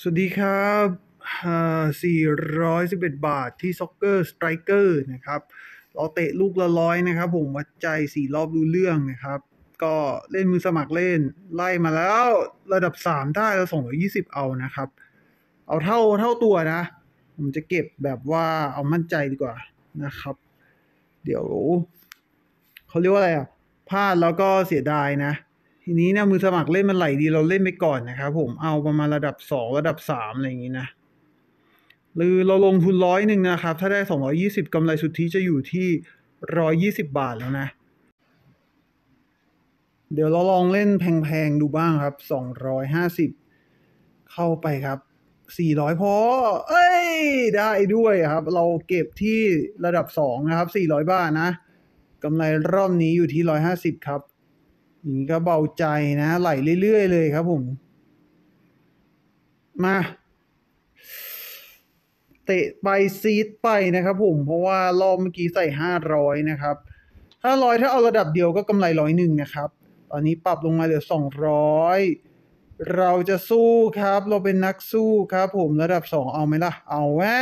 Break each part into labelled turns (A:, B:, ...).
A: สวัสดีครับ411 บาทที่ Soccer Striker นะครับเราเตะลูกละร้อยนะครับ ผมวัดใจ 4 รอบรู้เรื่องนะครับ ก็เล่นมือสมัครเล่น ไล่มาแล้วระดับ 3 ได้แล้ว 220 เอานะครับ เอาเท่าเท่าตัวนะ ผมจะเก็บแบบว่าเอามั่นใจดีกว่านะครับ เดี๋ยวเขาเรียกว่าอะไรอะพลาดแล้วก็เสียดายนะ ทีนี้นี่ยมือสมัครเล่นมันไหลดีเราเล่นไปก่อนนะครับผมเอาประมาณระดับสองระดับสามอะไรอย่างนี้นะหรือเราลงทุนร้อยหนึ่งนะครับ ถ้าได้สองร้อยี่สิบกำไรสุทธิจะอยู่ที่ร้อยี่สิบบาทแล้วนะ เดี๋ยวเราลองเล่นแพงๆ ดูบ้างครับสองร้อยห้าสิบเข้าไปครับสี่ร้อยพอ เอ้ย ได้ด้วยครับ เราเก็บที่ระดับสองนะครับสี่ร้อยบาทนะกำไรรอบนี้อยู่ที่ร้อยห้าสิบครับ อย่างนี้ก็เบาใจนะ ไหลเรื่อยๆเลยครับผม มา เตะไปซีดไปนะครับผม เพราะว่ารอบเมื่อกี้ใส่ห้าร้อยนะครับห้าร้อยถ้าเอาระดับเดียวก็กำไรร้อยหนึ่งนะครับ ตอนนี้ปรับลงมาเหลือสองร้อยเราจะสู้ครับ เราเป็นนักสู้ครับ ผมระดับสองเอาไหมล่ะ เอาแว่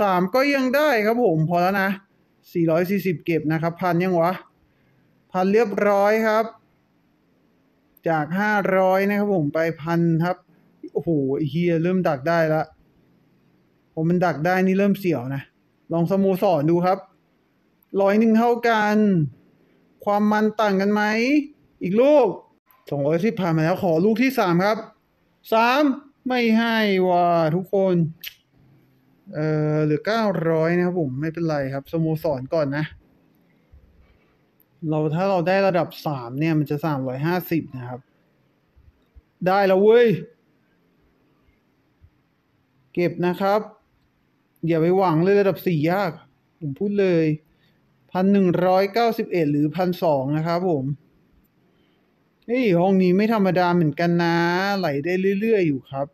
A: สามก็ยังได้ครับผมพอแล้วนะสี่ร้อยสี่สิบเก็บนะครับ พันยังวะ พันเรียบร้อยครับ จากห้าร้อยนะครับผมไปพันครับ โอ้โหเฮียเริ่มดักได้ละผมมันดักได้นี่เริ่มเสียวนะ ลองสโมสรดูครับร้อยหนึ่งเท่ากัน ความมันต่างกันไหม อีกลูกสองร้อยสิบผ่านมาแล้วขอลูกที่สามครับสามไม่ให้ว่ะทุกคน เออเหลือเก้าร้อยนะครับผม ไม่เป็นไรครับ สโมสรก่อนนะ เราถ้าเราได้ระดับสามเนี่ย มันจะสามร้อยห้าสิบนะครับ ได้แล้วเว้ย เก็บนะครับ อย่าไปหวังเลยระดับสี่ยาก ผมพูดเลยพันหนึ่งร้อยเก้าสิบเอ็ดหรือพันสองนะครับผมเฮ้ยห้องนี้ไม่ธรรมดาเหมือนกันนะ ไหลได้เรื่อยๆอยู่ครับ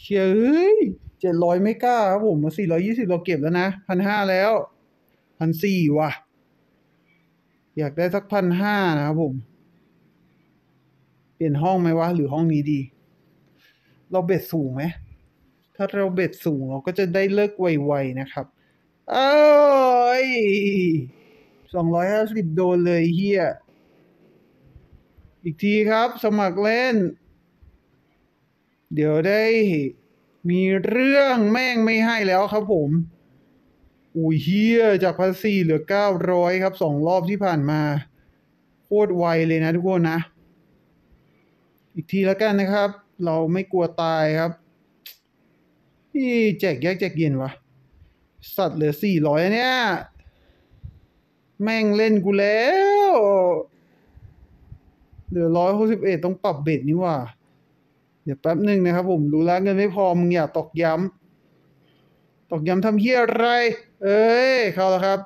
A: เชื่อเฮ้ยเจ็ดร้อยไม่กล้าครับผมมาสี่ร้อยี่สิบเราเก็บแล้วนะพันห้าแล้วพันสี่ว่ะ อยากได้สักพันห้านะครับผม เปลี่ยนห้องไหมวะ หรือห้องนี้ดี เราเบ็ดสูงไหม ถ้าเราเบ็ดสูงเราก็จะได้เลิกไวๆนะครับ เอ้ยสองร้อยห้าสิบโดนเลยเฮียอีกทีครับ สมัครเล่น เดี๋ยวได้มีเรื่องแม่งไม่ให้แล้วครับผม อุ้ยเฮียจากพันสี่เหลือเก้าร้อยครับสองรอบที่ผ่านมา โคตรไวเลยนะทุกคนนะ อีกทีแล้วกันนะครับ เราไม่กลัวตายครับนี่แจกแยกแจกเย็นวะสัตว์เหลือสี่ร้อยเนี่ย แม่งเล่นกูแล้ว เหลือร้อยหกสิบเอ็ดต้องปรับเบ็ดนี่ว่า เดี๋ยวแป๊บหนึ่งนะครับผม รู้แล้วเงินไม่พอมึงอย่าตอกย้ำ ตอกย้ำทำเฮียอะไร เอ้ย เข้าแล้วครับ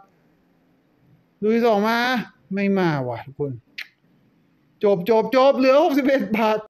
A: ดูที่สองมา ไม่มาว่ะทุกคน จบจบจบเหลือหกสิบเอ็ดบาท